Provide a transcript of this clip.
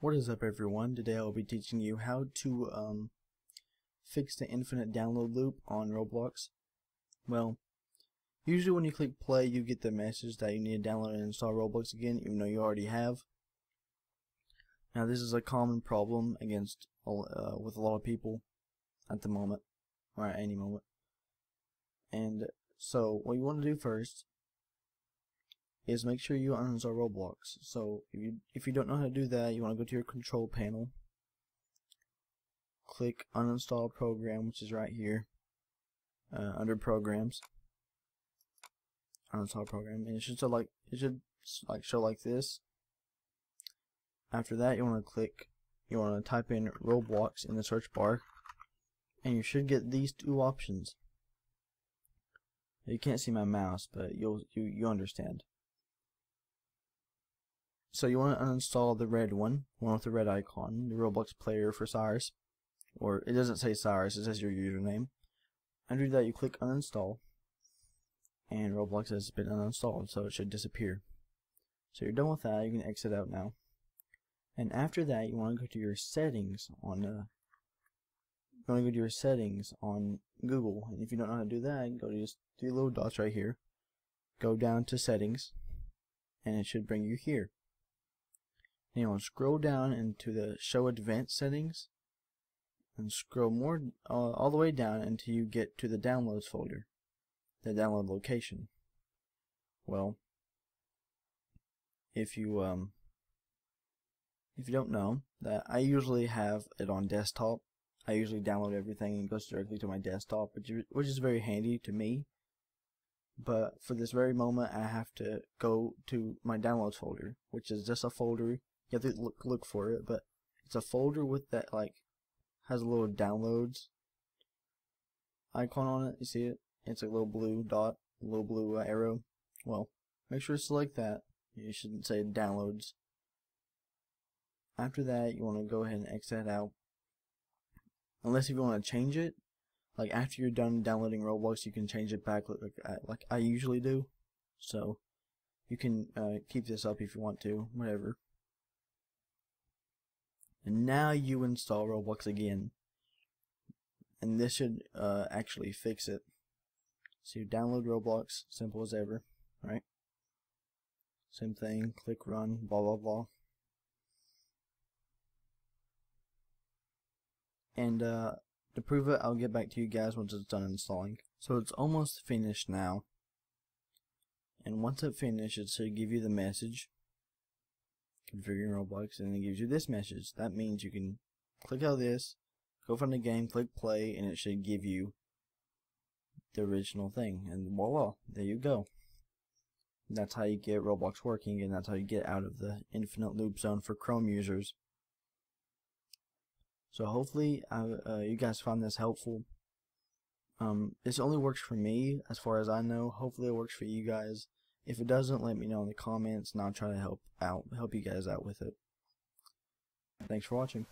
What is up everyone? Today I'll be teaching you how to um, fix the infinite download loop on Roblox. Well, usually when you click play you get the message that you need to download and install Roblox again even though you already have. Now this is a common problem against uh, with a lot of people at the moment or at any moment. And so what you want to do first is make sure you uninstall Roblox. So if you if you don't know how to do that, you want to go to your control panel, click uninstall program, which is right here uh, under programs. Uninstall program, and it should show like it should like show like this. After that, you want to click, you want to type in Roblox in the search bar, and you should get these two options. You can't see my mouse, but you'll you you understand. So you want to uninstall the red one, one with the red icon, the Roblox player for Cyrus. Or it doesn't say Cyrus, it says your username. Under that you click uninstall and Roblox has been uninstalled so it should disappear. So you're done with that, you can exit out now. And after that you want to go to your settings on uh, you want to go to your settings on Google. And if you don't know how to do that, go to these three little dots right here. Go down to settings and it should bring you here and you want to scroll down into the show advanced settings and scroll more uh, all the way down until you get to the downloads folder the download location. Well if you um if you don't know that I usually have it on desktop I usually download everything and it goes directly to my desktop which, which is very handy to me. But for this very moment I have to go to my downloads folder which is just a folder you have to look look for it, but it's a folder with that like has a little downloads icon on it. You see it? It's a little blue dot, little blue uh, arrow. Well, make sure to select that. You shouldn't say downloads. After that, you want to go ahead and exit out. Unless if you want to change it, like after you're done downloading Roblox, you can change it back like I, like I usually do. So you can uh, keep this up if you want to, whatever. And now you install Roblox again. And this should uh, actually fix it. So you download Roblox, simple as ever, right? Same thing, click run, blah blah blah. And uh, to prove it, I'll get back to you guys once it's done installing. So it's almost finished now. And once it finishes, it should give you the message configuring Roblox, and it gives you this message. That means you can click out this, go find the game, click play, and it should give you the original thing. And voila, there you go. That's how you get Roblox working, and that's how you get out of the infinite loop zone for Chrome users. So hopefully uh, uh, you guys found this helpful. Um, this only works for me, as far as I know. Hopefully it works for you guys. If it doesn't, let me know in the comments and I'll try to help out, help you guys out with it. Thanks for watching.